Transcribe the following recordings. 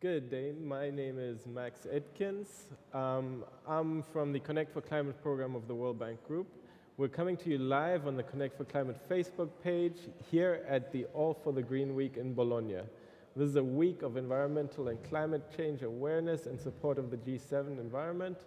Good day. My name is Max Edkins. Um, I'm from the Connect for Climate program of the World Bank Group. We're coming to you live on the Connect for Climate Facebook page here at the All for the Green Week in Bologna. This is a week of environmental and climate change awareness in support of the G7 environment.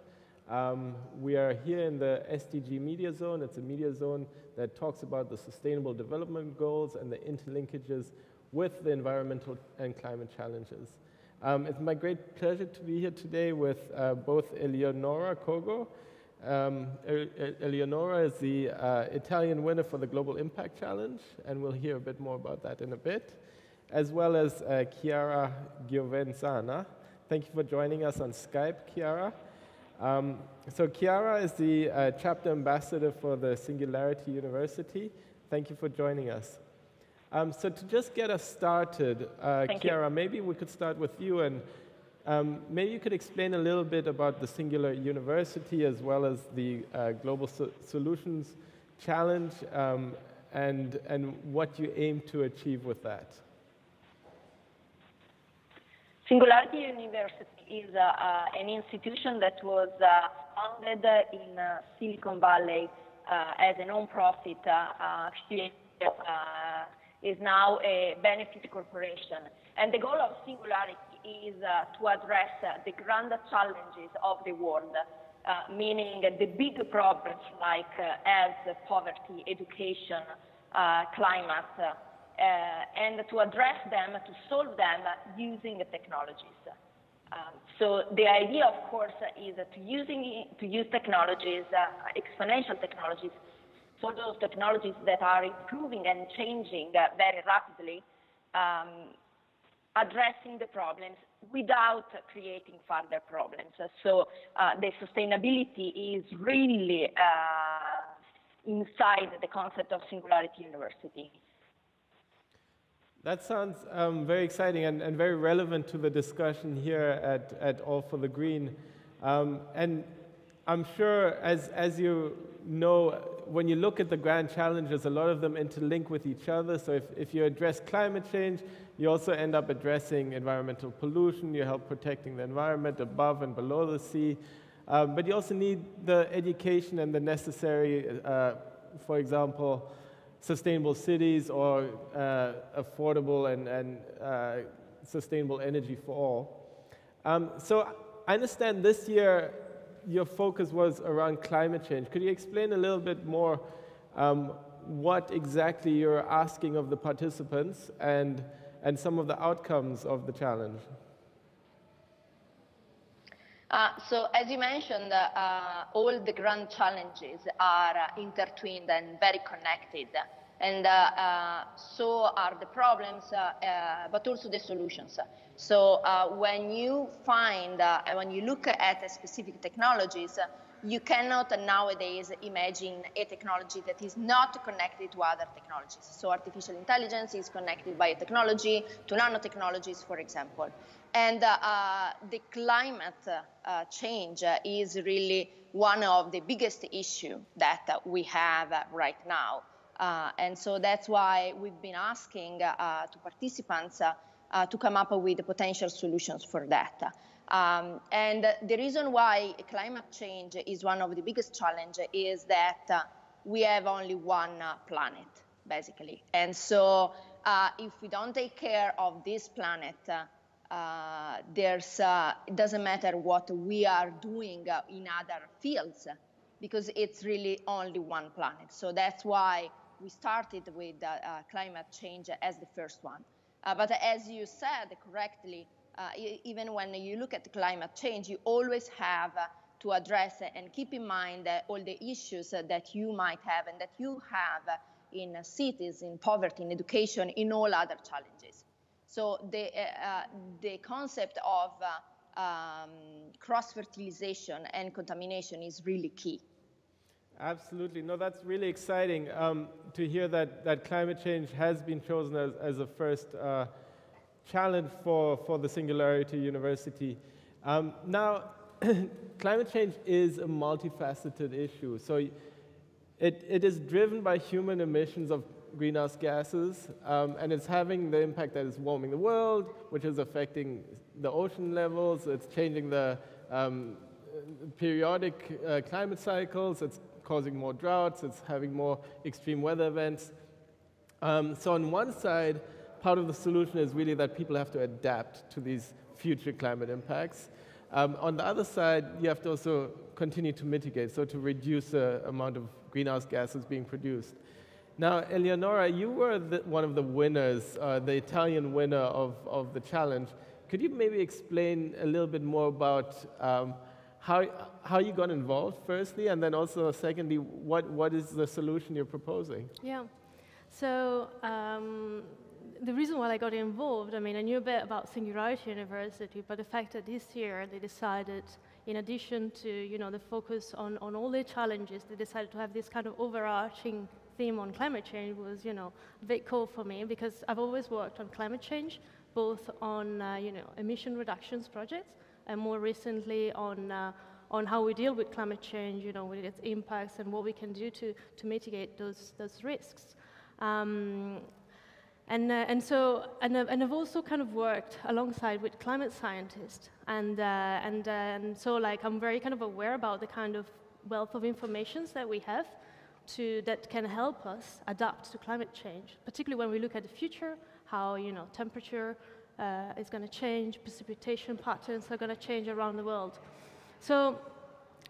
Um, we are here in the SDG Media Zone. It's a media zone that talks about the Sustainable Development Goals and the interlinkages with the environmental and climate challenges. Um, it's my great pleasure to be here today with uh, both Eleonora Cogo. Um, Eleonora is the uh, Italian winner for the Global Impact Challenge, and we'll hear a bit more about that in a bit, as well as uh, Chiara Giovenzana. Thank you for joining us on Skype, Chiara. Um, so Chiara is the uh, chapter ambassador for the Singularity University. Thank you for joining us. Um, so to just get us started, uh, you. maybe we could start with you and um, maybe you could explain a little bit about the Singular University as well as the uh, Global so Solutions Challenge um, and, and what you aim to achieve with that. Singularity University is uh, uh, an institution that was uh, founded in Silicon Valley as a non-profit is now a benefit corporation. And the goal of Singularity is uh, to address uh, the grand challenges of the world, uh, meaning the big problems like health, poverty, education, climate, uh, and to address them, to solve them using technologies. Um, so the idea, of course, is to, using, to use technologies, uh, exponential technologies, for those technologies that are improving and changing uh, very rapidly, um, addressing the problems without creating further problems. So uh, the sustainability is really uh, inside the concept of Singularity University. That sounds um, very exciting and, and, very relevant to the discussion here at, at All for the Green. Um, and I'm sure, as, as you know, when you look at the grand challenges, a lot of them interlink with each other. So if, if you address climate change, you also end up addressing environmental pollution, you help protecting the environment above and below the sea. Um, but you also need the education and the necessary, uh, for example, sustainable cities or uh, affordable and, and uh, sustainable energy for all. Um, so I understand this year your focus was around climate change. Could you explain a little bit more um, what exactly you're asking of the participants and, and some of the outcomes of the challenge? Uh, so as you mentioned, uh, all the grand challenges are uh, intertwined and very connected. And uh, uh, so are the problems, uh, but also the solutions. So when you find, when you look at specific technologies, you cannot nowadays imagine a technology that is not connected to other technologies. So artificial intelligence is connected by technology to nanotechnologies, for example. And uh, the climate uh, change is really one of the biggest issues that we have right now. And so that's why we've been asking to participants to come up with potential solutions for that. Um, and the reason why climate change is one of the biggest challenges is that uh, we have only one uh, planet, basically. And so uh, if we don't take care of this planet, uh, uh, there's, uh, it doesn't matter what we are doing in other fields, because it's really only one planet. So that's why we started with climate change as the first one. but as you said correctly, uh, even when you look at climate change, you always have uh, to address and keep in mind uh, all the issues that you might have and that you have in cities, in poverty, in education, in all other challenges. So the, the concept of um, cross-fertilization and contamination is really key. Absolutely. No, that's really exciting um, to hear that, that climate change has been chosen as, as a first uh, challenge for, for the Singularity University. Um, now, climate change is a multifaceted issue. So it, it is driven by human emissions of greenhouse gases, um, and it's having the impact that it's warming the world, which is affecting the ocean levels, it's changing the um, periodic uh, climate cycles, it's causing more droughts, it's having more extreme weather events. Um, so on one side, part of the solution is really that people have to adapt to these future climate impacts. Um, on the other side, you have to also continue to mitigate, so to reduce the amount of greenhouse gases being produced. Now, Eleonora, you were the, one of the winners, uh, the Italian winner of, of the challenge. Could you maybe explain a little bit more about um, how, how you got involved, firstly, and then also, secondly, what, what is the solution you're proposing? Yeah. So, um, the reason why I got involved, I mean, I knew a bit about Singularity University, but the fact that this year they decided, in addition to, you know, the focus on, on all the challenges, they decided to have this kind of overarching theme on climate change was, you know, a big call for me because I've always worked on climate change, both on, uh, you know, emission reductions projects, and more recently on, uh, on how we deal with climate change, you know, with its impacts and what we can do to, to mitigate those, those risks. Um, and, uh, and so, and, uh, and I've also kind of worked alongside with climate scientists. And, uh, and, uh, and so like I'm very kind of aware about the kind of wealth of informations that we have to, that can help us adapt to climate change, particularly when we look at the future, how, you know, temperature, uh, is going to change, precipitation patterns are going to change around the world. So,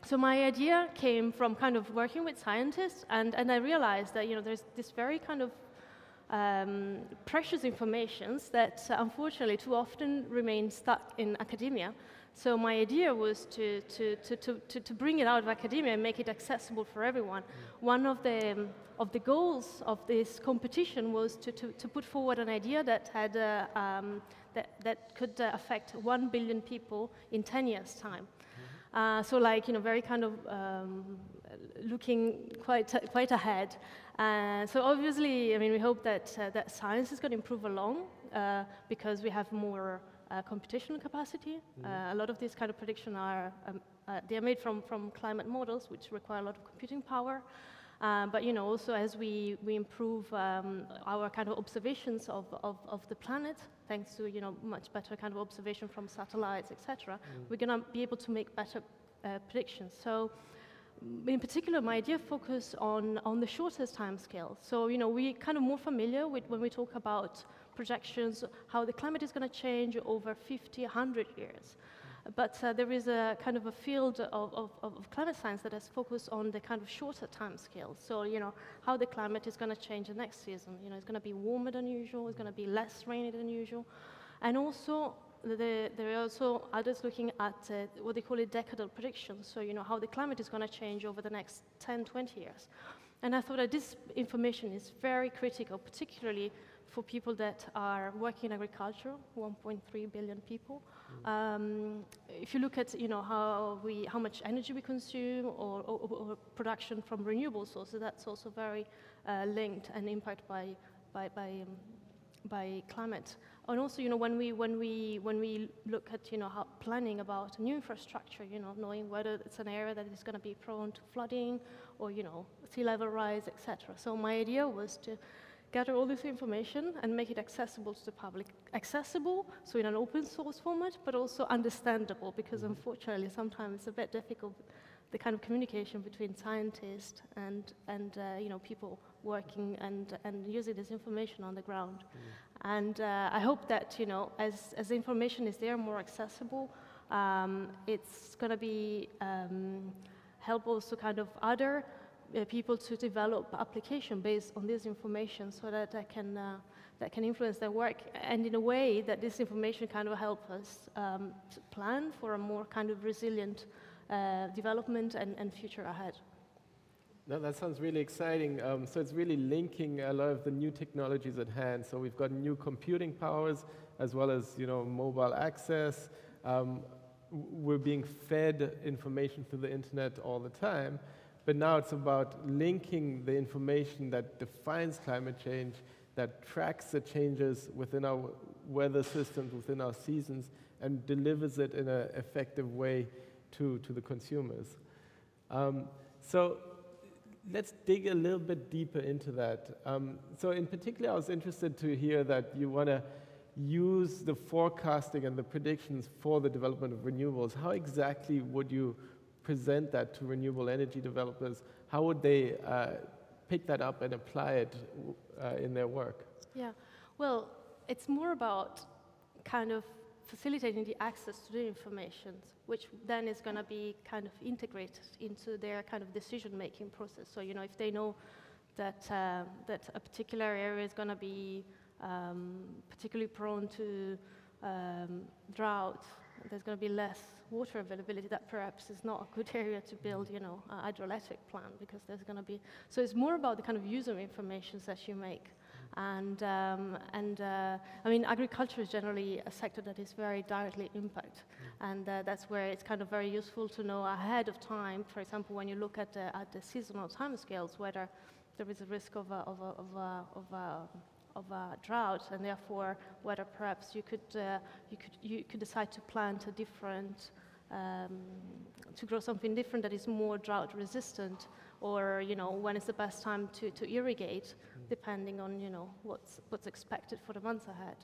so my idea came from kind of working with scientists, and, and I realized that you know there's this very kind of um, precious informations that unfortunately too often remain stuck in academia. So my idea was to, to, to, to, to bring it out of academia and make it accessible for everyone. One of the, um, of the goals of this competition was to, to, to put forward an idea that, had, uh, um, that, that could uh, affect 1 billion people in 10 years' time. Mm-hmm. Uh, so like, you know, very kind of um, looking quite, quite ahead. Uh, so obviously, I mean, we hope that, uh, that science is going to improve along uh, because we have more uh, computational capacity. Mm. a lot of these kind of predictions are, um, uh, they are made from, from climate models, which require a lot of computing power. Uh, but you know, also as we, we improve um, our kind of observations of, of, of, the planet, thanks to you know much better kind of observation from satellites, etc., mm. we're going to be able to make better uh, predictions. So in particular, my idea focus on, on the shortest time scale. So, you know, we kind of more familiar with when we talk about projections, how the climate is going to change over 50, 100 years. But uh, there is a kind of a field of, of, of, climate science that has focused on the kind of shorter time scale. So, you know, how the climate is going to change the next season. You know, it's going to be warmer than usual, it's going to be less rainy than usual. And also, the, there are also others looking at uh, what they call a decadal prediction. So, you know, how the climate is going to change over the next 10, 20 years. And I thought that this information is very critical, particularly for people that are working in agriculture, 1.3 billion people. Mm. Um, if you look at you know, how, we, how much energy we consume or, or, or production from renewable sources, that's also very uh, linked and impacted by, by, by, um, by climate. And also, you know, when we, when we, when we look at you know, how planning about new infrastructure, you know, knowing whether it's an area that is going to be prone to flooding or you know, sea level rise, etc. So my idea was to gather all this information and make it accessible to the public. Accessible, so in an open source format, but also understandable, because mm-hmm. unfortunately sometimes it's a bit difficult, the kind of communication between scientists and, and uh, you know, people working and, and using this information on the ground. Mm. And uh, I hope that, you know, as, as the information is there, more accessible, um, it's going to be um, help also kind of other uh, people to develop application based on this information so that that can, uh, that can influence their work and in a way that this information kind of help us um, plan for a more kind of resilient uh, development and, and future ahead. No, that sounds really exciting. Um, so it's really linking a lot of the new technologies at hand. So we've got new computing powers as well as you know mobile access. Um, we're being fed information through the internet all the time. But now it's about linking the information that defines climate change, that tracks the changes within our weather systems, within our seasons, and delivers it in an effective way to, to the consumers. Um, so let's dig a little bit deeper into that. Um, so in particular, I was interested to hear that you want to use the forecasting and the predictions for the development of renewables, how exactly would you present that to renewable energy developers? How would they uh, pick that up and apply it uh, in their work? Yeah, well, it's more about kind of facilitating the access to the information, which then is going to be kind of integrated into their kind of decision-making process. So, you know, if they know that, uh, that a particular area is going to be um, particularly prone to um, drought, there's going to be less water availability, that perhaps is not a good area to build, you know, a hydroelectric plant because there's going to be, so it's more about the kind of user information that you make. And, um, and uh, I mean, agriculture is generally a sector that is very directly impacted. Mm. And uh, that's where it's kind of very useful to know ahead of time, for example, when you look at, uh, at the seasonal timescales, whether there is a risk of a, of a, of a, of a of a drought, and therefore whether perhaps you could uh, you could you could decide to plant a different um, to grow something different that is more drought resistant or you know when is the best time to, to irrigate, depending on you know what's what's expected for the months ahead.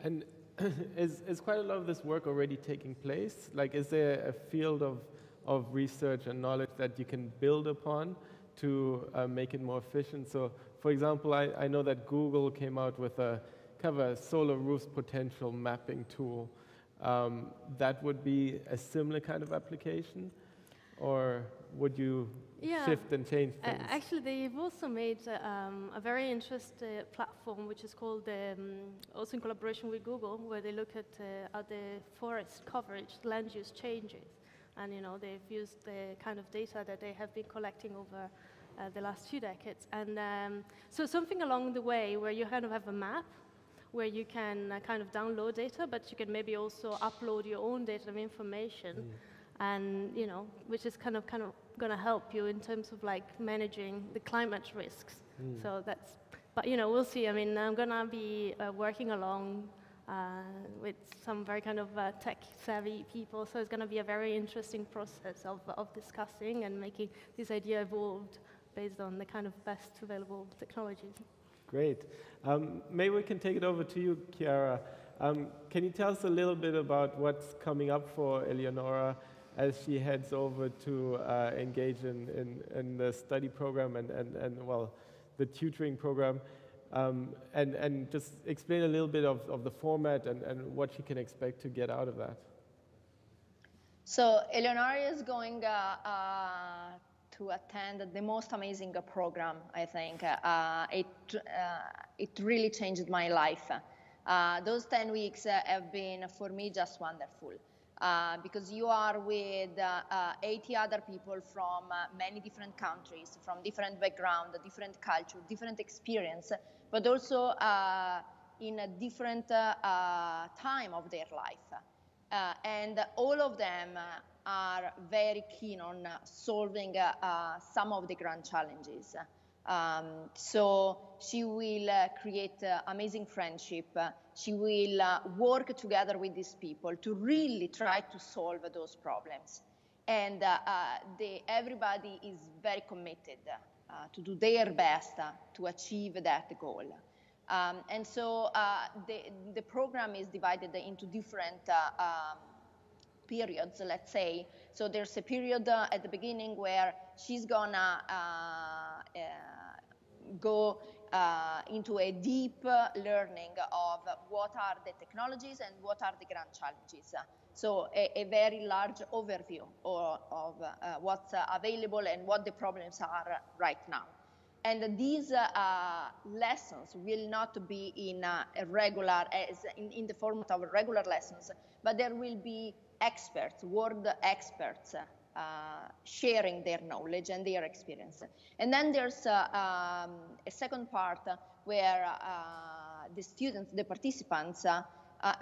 And is is quite a lot of this work already taking place? Like, is there a field of of research and knowledge that you can build upon to uh, make it more efficient? So, for example, I, I know that Google came out with a kind of a solar roof potential mapping tool. Um, that would be a similar kind of application, or would you yeah. shift and change things? Uh, actually, they've also made uh, um, a very interesting platform, which is called, um, also in collaboration with Google, where they look at, uh, at the forest coverage, land use changes. And, you know, they've used the kind of data that they have been collecting over uh, the last few decades. And um, so something along the way where you kind of have a map where you can uh, kind of download data, but you can maybe also upload your own data and information. Mm and you know, which is kind of kind of going to help you in terms of like managing the climate risks. Mm. So that's, but you know, we'll see. I mean, I'm going to be uh, working along uh, with some very kind of uh, tech-savvy people, so it's going to be a very interesting process of, of discussing and making this idea evolved based on the kind of best available technologies. Great. Um, maybe we can take it over to you, Chiara. Um, can you tell us a little bit about what's coming up for Eleonora? as she heads over to uh, engage in, in, in, the study program and, and, and, well, the tutoring program. Um, and, and just explain a little bit of, of the format and, and what she can expect to get out of that. So Eleonora is going uh, uh, to attend the most amazing program, I think. Uh, it, uh, it really changed my life. Uh, those 10 weeks have been, for me, just wonderful. Uh, because you are with uh, uh, 80 other people from uh, many different countries, from different background, different culture, different experience, but also uh, in a different time of their life. and all of them are very keen on solving some of the grand challenges. Um, so she will uh, create uh, amazing friendship. Uh, she will uh, work together with these people to really try to solve those problems. And uh, uh, the, everybody is very committed to do their best to achieve that goal. Um, and so the, the program is divided into different um, periods, let's say. So there's a period at the beginning where she's gonna go uh, into a deep learning of what are the technologies and what are the grand challenges. So a, a very large overview of, of uh, what's uh, available and what the problems are right now. And these uh, lessons will not be in a regular, as in, in, the format of regular lessons, but there will be experts, world experts, uh, sharing their knowledge and their experience. And then there's uh, um, a second part where uh, the students, the participants, uh,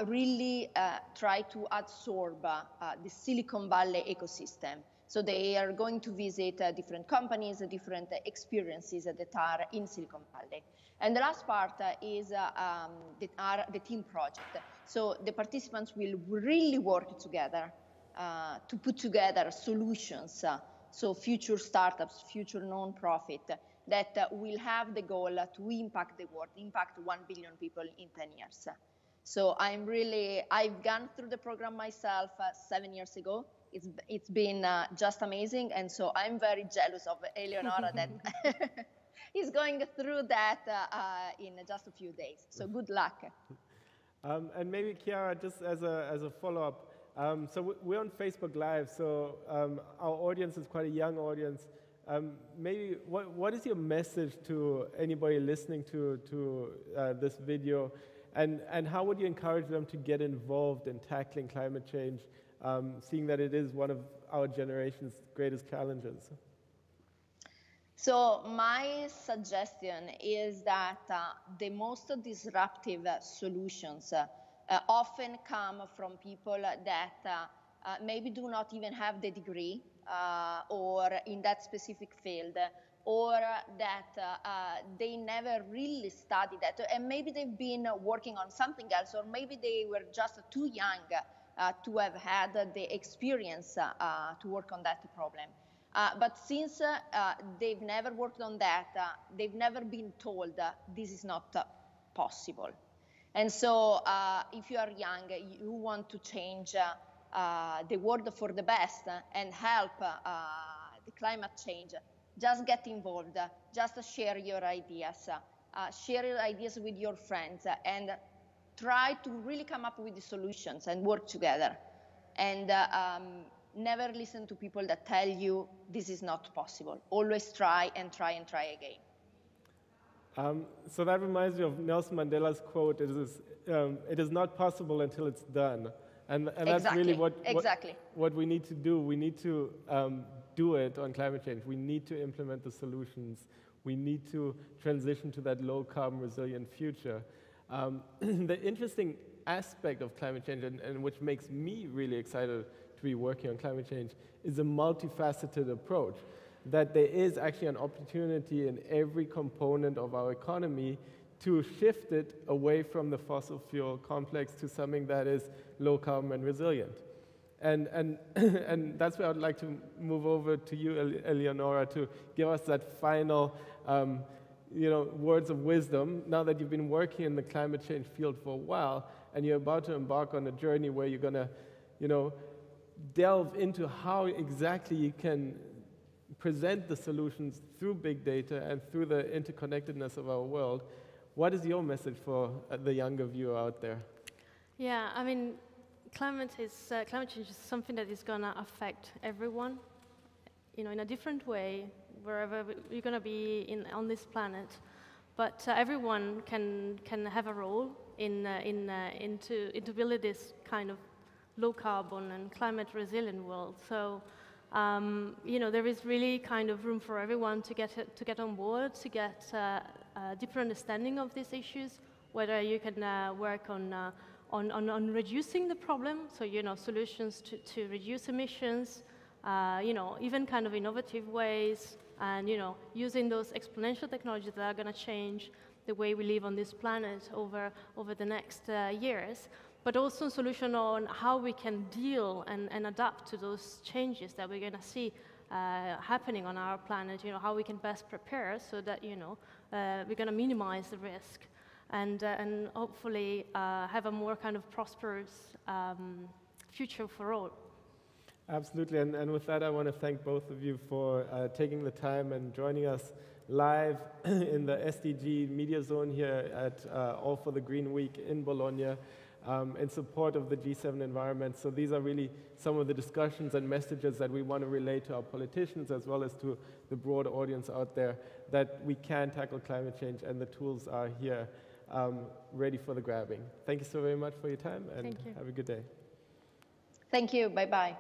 really uh, try to absorb uh, the Silicon Valley ecosystem. So they are going to visit different companies, different experiences that are in Silicon Valley. And the last part is um, the, the team project. So the participants will really work together uh, to put together solutions, uh, so future startups, future non-profit, that uh, will have the goal to impact the world, impact 1 billion people in 10 years. So I'm really, I've gone through the program myself uh, seven years ago. It's, it's been uh, just amazing. And so I'm very jealous of Eleonora that is going through that uh, uh, in just a few days. So good luck. Um, and maybe Chiara, just as a, as a follow-up, um, so we're on Facebook Live, so um, our audience is quite a young audience. Um, maybe what, what is your message to anybody listening to, to uh, this video? And, and how would you encourage them to get involved in tackling climate change, um, seeing that it is one of our generation's greatest challenges? So my suggestion is that uh, the most disruptive solutions uh, often come from people that uh, uh maybe do not even have the degree uh, or in that specific field, or that uh, they never really studied that, and maybe they've been working on something else, or maybe they were just too young to have had the experience to work on that problem. Uh, but since they've never worked on that, they've never been told this is not possible. And so, if you are young, you want to change uh, the world for the best and help uh, the climate change, just get involved, just share your ideas, uh, share your ideas with your friends, and try to really come up with the solutions and work together. And um, never listen to people that tell you this is not possible. Always try and try and try again. Um, so that reminds me of Nelson Mandela's quote: "It is, um, it is not possible until it's done." And, and that's exactly. really what, exactly. what, what, we need to do. We need to um, do it on climate change. We need to implement the solutions. We need to transition to that low carbon resilient future. Um, the interesting aspect of climate change, and, and which makes me really excited to be working on climate change, is a multifaceted approach. That there is actually an opportunity in every component of our economy to shift it away from the fossil fuel complex to something that is low carbon and resilient. And, and, and that's where I'd like to move over to you, Eleonora, to give us that final um, you know, words of wisdom. Now that you've been working in the climate change field for a while, and you're about to embark on a journey where you're going to you know, delve into how exactly you can present the solutions through big data and through the interconnectedness of our world. What is your message for uh, the younger viewer out there? Yeah, I mean, climate is uh, climate change is something that is going to affect everyone, you know, in a different way wherever you're going to be in, on this planet. But uh, everyone can can have a role in uh, in uh, into into building this kind of low carbon and climate resilient world. So. Um, you know, there is really kind of room for everyone to get to get on board, to get uh, a deeper understanding of these issues, whether you can uh, work on, uh, on, on, on, reducing the problem, so, you know, solutions to, to reduce emissions, uh, you know, even kind of innovative ways, and, you know, using those exponential technologies that are going to change the way we live on this planet over, over the next uh, years but also a solution on how we can deal and, and adapt to those changes that we're going to see uh, happening on our planet, you know, how we can best prepare so that, you know, uh, we're going to minimize the risk and, uh, and hopefully uh, have a more kind of prosperous um, future for all. Absolutely, and, and with that, I want to thank both of you for uh, taking the time and joining us live in the SDG Media Zone here at uh, All for the Green Week in Bologna um, in support of the G7 environment. So these are really some of the discussions and messages that we want to relay to our politicians as well as to the broad audience out there that we can tackle climate change and the tools are here um, ready for the grabbing. Thank you so very much for your time and you. have a good day. Thank you. Bye-bye.